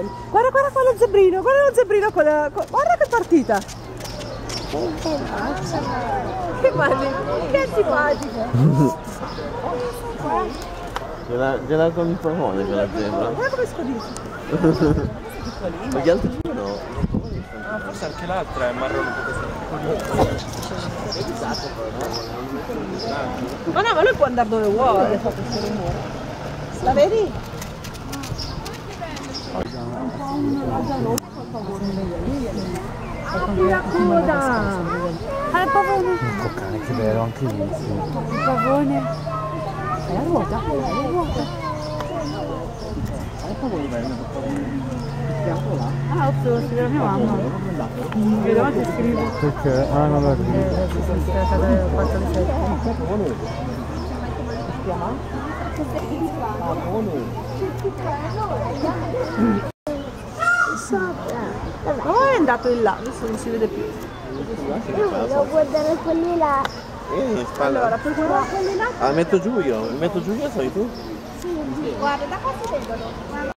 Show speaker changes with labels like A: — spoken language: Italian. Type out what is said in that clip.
A: Michael. Guarda, guarda quello zebrino, guarda lo zebrino con la... con- Guarda che partita. Che belli, che antipatico.
B: Ce l'ha con il pavone quella zebra.
A: Guarda come scodisce.
B: Ma gli altri no.
C: Forse anche l'altra è marrone
A: Ma no, ma lui può andare dove vuole, fa questo rumore. La vedi? La coda! Ah, il pavone!
D: Oh cane, che bello anche lì. Sì.
A: Il pavone! È la ruota, è la ruota. Ah, ho preso scrivere a mia mamma. E davanti scrivo.
D: Perché? Ah, non l'ho
A: Eh,
D: visto.
A: sì, sì, sì, è stata 4 di 7. Oh, è andato in là, adesso non si vede più.
E: Io volevo guardare quelli là.
B: Spalla.
A: Allora, per guardare quelli là
B: Ah, metto giù io, metto giù io, sei tu?
E: Guarda, da qua si vedono.